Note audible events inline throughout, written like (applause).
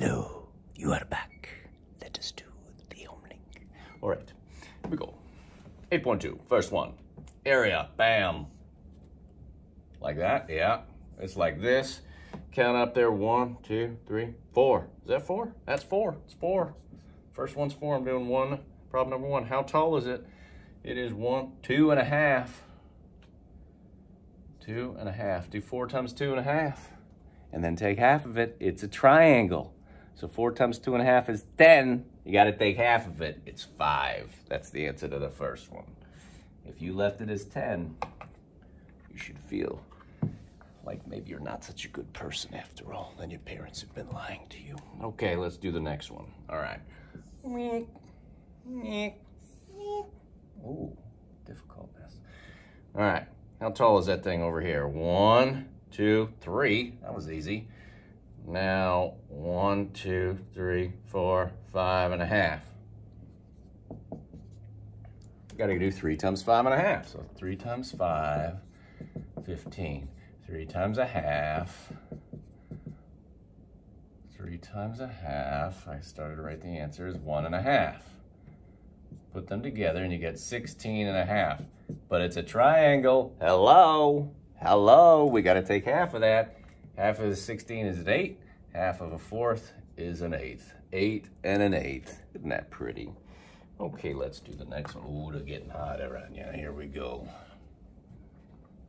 Hello, you are back. Let us do the opening. All right, here we go. 8.2, first one. Area, bam. Like that, yeah. It's like this. Count up there, one, two, three, four. Is that four? That's four, it's four. First one's four, I'm doing one. Problem number one, how tall is it? It is one, two and a half. Two and a half. Do four times two and a half. And then take half of it. It's a triangle. So four times two and a half is 10. You got to take half of it. It's five. That's the answer to the first one. If you left it as 10, you should feel like maybe you're not such a good person after all. Then your parents have been lying to you. Okay, let's do the next one. All right. Ooh, difficultness. All right, how tall is that thing over here? One, two, three. That was easy. Now, one, two, three, four, five and a half. Got to do three times five and a half. So three times five, 15. Three times a half. Three times a half. I started to write the answer is one and a half. Put them together and you get 16 and a half. But it's a triangle. Hello. Hello. We got to take half of that. Half of the 16 is an 8. Half of a fourth is an eighth. 8 and an eighth. Isn't that pretty? Okay, let's do the next one. Ooh, they're getting hot around you. Here we go.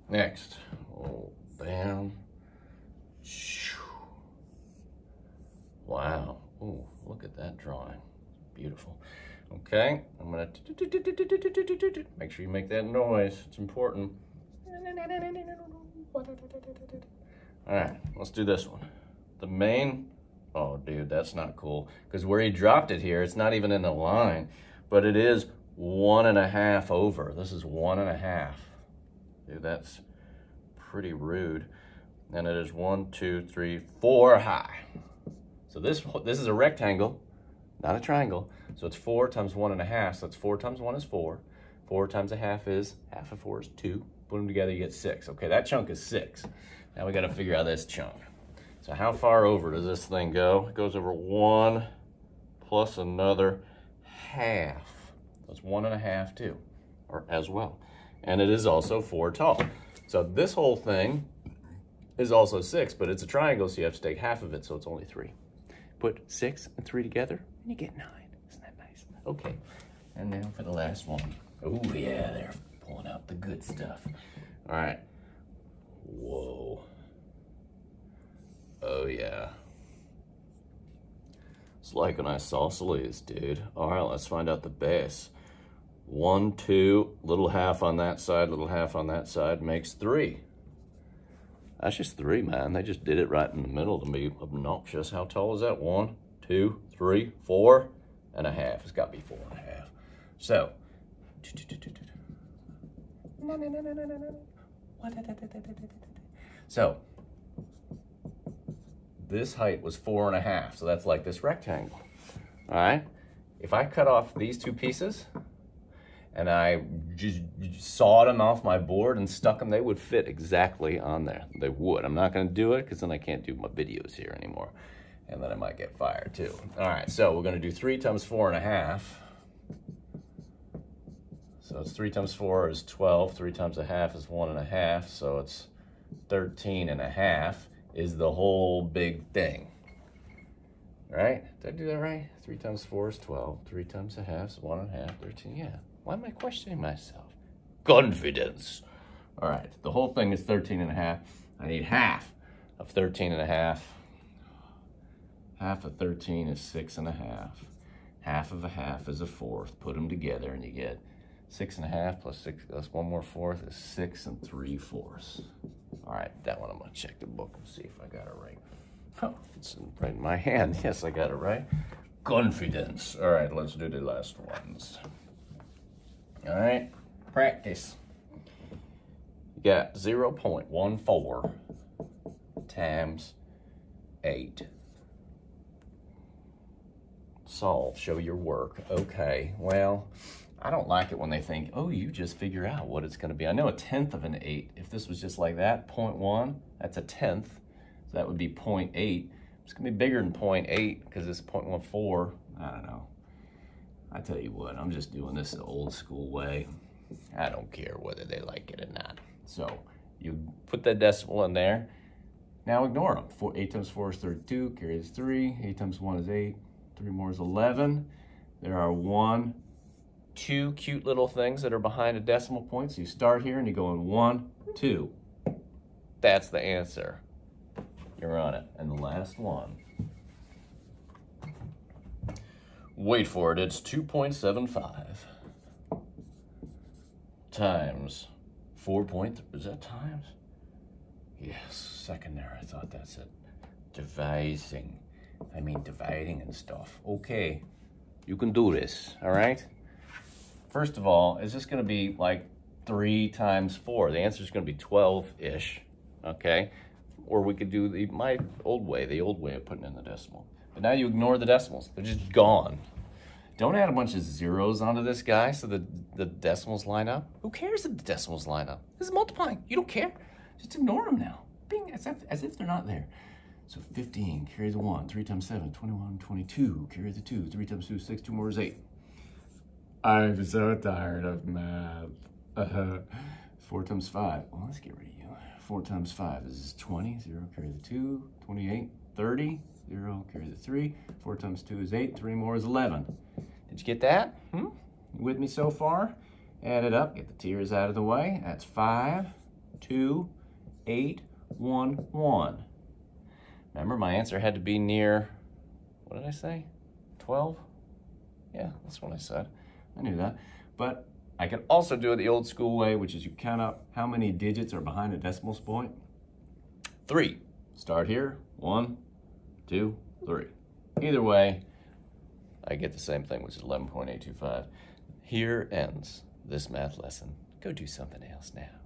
Next. Oh, bam. Wow. Ooh, look at that drawing. Beautiful. Okay, I'm gonna make sure you make that noise. It's important. All right, let's do this one. The main, oh dude, that's not cool. Because where he dropped it here, it's not even in the line, but it is one and a half over. This is one and a half. Dude, that's pretty rude. And it is one, two, three, four high. So this, this is a rectangle, not a triangle. So it's four times one and a half. So it's four times one is four. Four times a half is, half of four is two. Put them together, you get six. Okay, that chunk is six. Now we gotta figure out this chunk. So how far over does this thing go? It goes over one plus another half. That's one and a half too, or as well. And it is also four tall. So this whole thing is also six, but it's a triangle, so you have to take half of it, so it's only three. Put six and three together, and you get nine. Isn't that nice? Okay, and now for the last one. Oh yeah, they're pulling out the good stuff. All right. Whoa. Oh yeah. It's like an isosceles, dude. All right, let's find out the base. One, two, little half on that side, little half on that side makes three. That's just three, man. They just did it right in the middle to be obnoxious. How tall is that? One, two, three, four and a half. It's got to be four and a half. So, (laughs) so this height was four and a half. So that's like this rectangle. All right. If I cut off these two pieces, and I just sawed them off my board and stuck them, they would fit exactly on there. They would. I'm not going to do it because then I can't do my videos here anymore. And then I might get fired too. All right, so we're going to do 3 times 4 and a half. So it's 3 times 4 is 12. 3 times a half is 1 and a half. So it's 13 and a half is the whole big thing. Right? Did I do that right? 3 times 4 is 12. 3 times a half is 1 and a half. 13, yeah. Why am I questioning myself? Confidence. All right, the whole thing is 13 and a half. I need half of 13 and a half. Half of 13 is six and a half. Half of a half is a fourth. Put them together and you get six and a half plus six, that's one more fourth is six and three fourths. All right, that one I'm gonna check the book and see if I got it right. Oh, it's right in my hand. (laughs) Yes, I got it right. Confidence. All right, let's do the last ones. All right, practice. You got 0 0.14 times 8. Solve, show your work. Okay, well, I don't like it when they think, oh, you just figure out what it's going to be. I know a tenth of an 8. If this was just like that, 0.1, that's a tenth. So that would be 0.8. It's going to be bigger than 0.8 because it's 0.14. I don't know. I tell you what, I'm just doing this the old school way. I don't care whether they like it or not. So you put that decimal in there. Now ignore them. Four, 8 times 4 is 32, carries 3. 8 times 1 is 8. 3 more is 11. There are 1, two cute little things that are behind a decimal point. So you start here and you go in 1, 2. That's the answer. You're on it. And the last one. Wait for it, it's 2.75 times 4.3. Is that times? Yes, second there. I thought that's it. Devising. I mean, dividing and stuff. Okay, you can do this, all right? First of all, is this going to be like 3 times 4? The answer is going to be 12-ish, okay? Or we could do the my old way, the old way of putting in the decimal. But now you ignore the decimals. They're just gone. Don't add a bunch of zeros onto this guy so the, the decimals line up. Who cares if the decimals line up? This is multiplying. You don't care. Just ignore them now. Bing, as if, as if they're not there. So 15 carries a 1. 3 times 7, 21, 22. Carries a 2. 3 times 2 6. 2 more is 8. I'm so tired of math. Uh (laughs) -huh. 4 times 5. Well, let's get rid of you. 4 times 5 is 20. 0 carries a 2. 28. 30. 0 carries a 3. 4 times 2 is 8. 3 more is 11. Did you get that? Hmm? You with me so far? Add it up. Get the tears out of the way. That's 5, 2, 8, 1, 1. Remember, my answer had to be near, what did I say? 12? Yeah, that's what I said. I knew that. But I can also do it the old school way, which is you count up how many digits are behind a decimal point. Three. Start here. One, two, three. Either way, I get the same thing, which is 11.825. Here ends this math lesson. Go do something else now.